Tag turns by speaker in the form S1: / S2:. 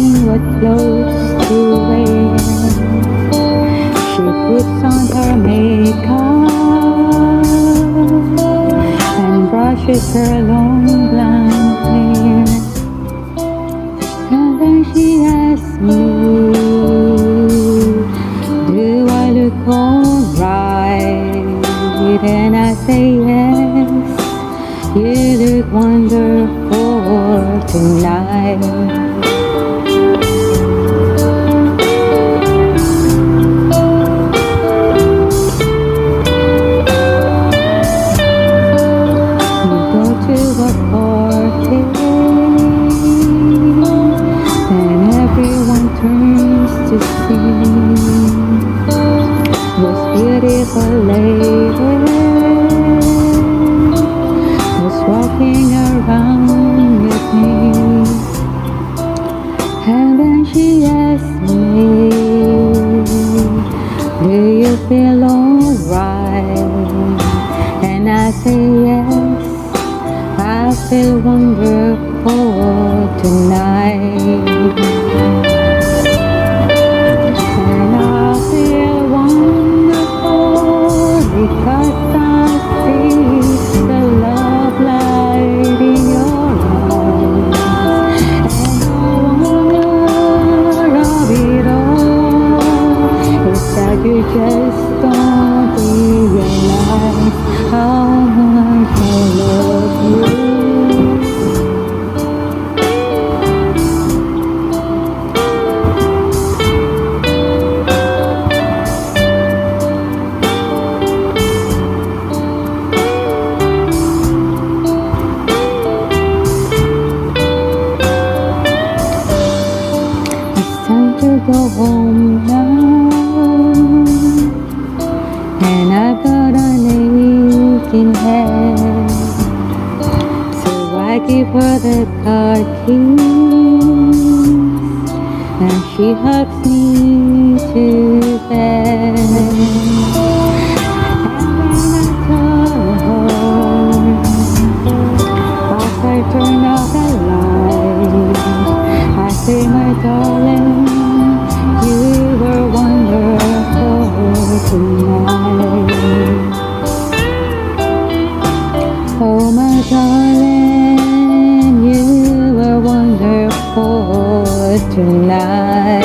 S1: What clothes to wear. She puts on her makeup and brushes her long blonde hair. And then she asks me, Do I look alright? And I say yes. You look wonderful tonight. Beautiful lady was walking around with me. And then she asked me do you feel alright? And I say yes I feel wonderful tonight just don't realize how much I love you. It's time to go home now So I give her the car keys And she hugs me darling You were wonderful tonight